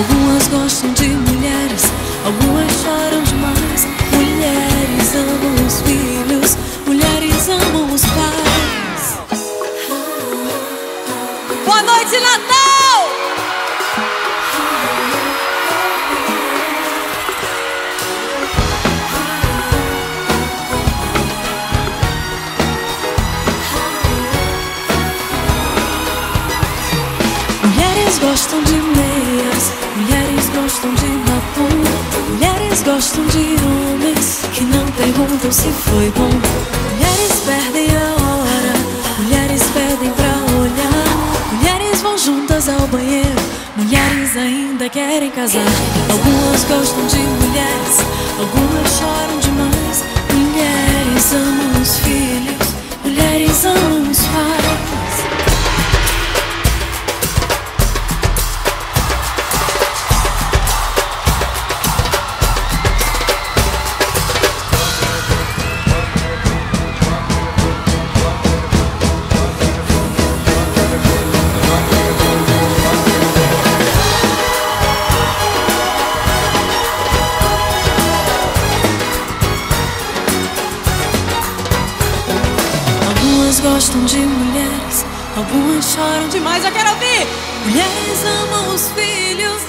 Algumas gostam de mulheres, algumas choram demais. Mulheres amam os filhos, mulheres amam os pais. Boa noite, Natal! Mulheres gostam de mim batom. Mulheres gostam de homens que não perguntam se foi bom. Mulheres perdem a hora, mulheres pedem pra olhar. Mulheres vão juntas ao banheiro, mulheres ainda querem casar. Algumas gostam de mulheres, algumas choram demais. Mulheres amam os filhos, gostam de mulheres, algumas choram demais. Eu quero ouvir! Mulheres amam os filhos,